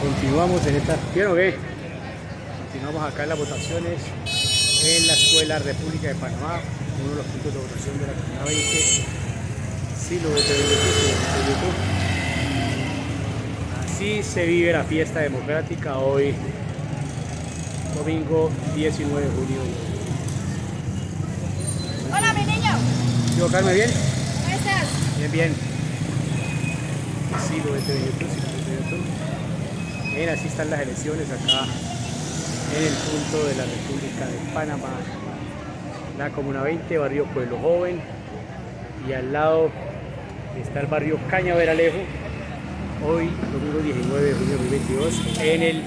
Continuamos en esta. ¿Vieron qué? Continuamos acá en las votaciones en la Escuela República de Panamá, uno de los puntos de votación de la Comuna 20. Sí, lo de YouTube. Así se vive la fiesta democrática hoy, domingo 19 de junio. Hola, mi niño. ¿Yo, Carmen, bien? ¿Cómo estás? Bien, bien. Sí, lo de YouTube, sí, lo de YouTube. Así están las elecciones acá en el punto de la República de Panamá, la Comuna 20, barrio Pueblo Joven, y al lado está el barrio Cañaveralejo, hoy domingo 19 de junio de 2022, en el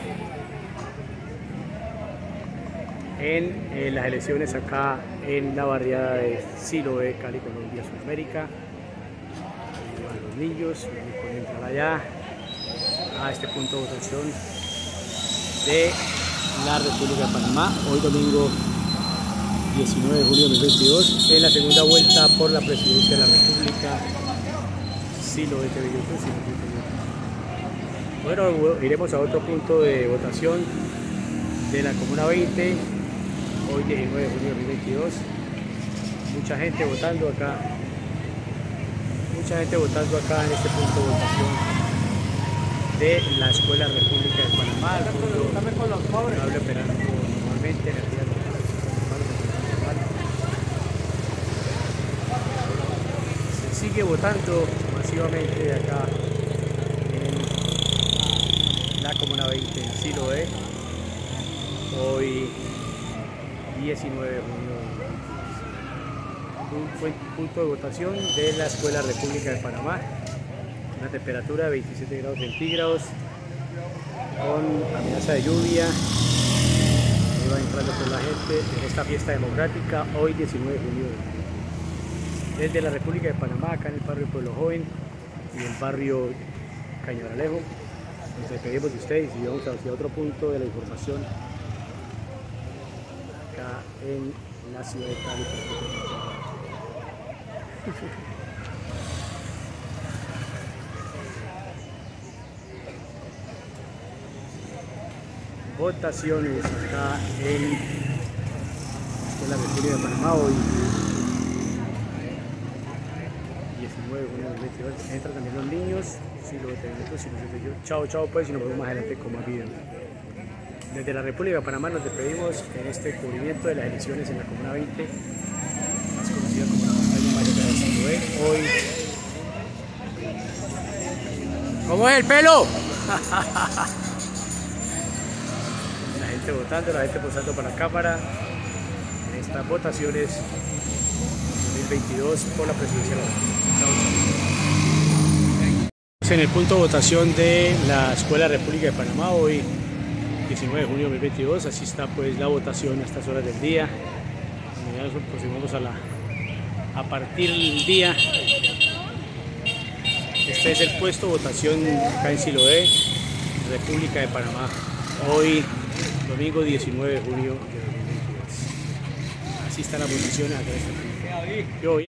en eh, las elecciones acá en la barriada de Siloé, Cali, Colombia, Sudamérica. Los niños, pueden entrar allá a este punto de votación de la República de Panamá, hoy domingo 19 de julio de 2022, en la segunda vuelta por la presidencia de la República. TV YouTube, Siloé TV YouTube. Bueno, iremos a otro punto de votación de la Comuna 20, hoy 19 de junio de 2022. Mucha gente votando acá. Mucha gente votando acá en este punto de votación de la Escuela República de Panamá. El punto habla operando normalmente energía Se sigue votando masivamente acá en la Comuna 20 en Siloé. Hoy 19 de junio. Un punto de votación de la Escuela República de Panamá. Una temperatura de 27 grados centígrados con amenaza de lluvia. Ahí va entrando toda la gente en esta fiesta democrática hoy 19 de junio. Desde la República de Panamá, acá en el barrio Pueblo Joven y el barrio Cañaralejo. Nos despedimos de ustedes y vamos hacia otro punto de la información acá en la ciudad de Cali. Votaciones acá en la República de Panamá hoy 19 de junio del 22. Entran también los niños, si lo si no sé yo. Chao, chao pues y nos vemos más adelante con más videos. Desde la República de Panamá nos despedimos en este cubrimiento de las elecciones en la Comuna 20, más conocida como la montaña mágica de Siloé. Hoy. ¿Cómo es el pelo? gente votando, la gente posando para la cámara en estas votaciones 2022 por la presidencia. En el punto de votación de la Escuela República de Panamá hoy 19 de junio de 2022. Así está pues la votación a estas horas del día. Ya nos aproximamos a, la, a partir del día. Este es el puesto de votación acá en Siloé, República de Panamá. Hoy, domingo 19 de junio de 2022. Así está la votación acá.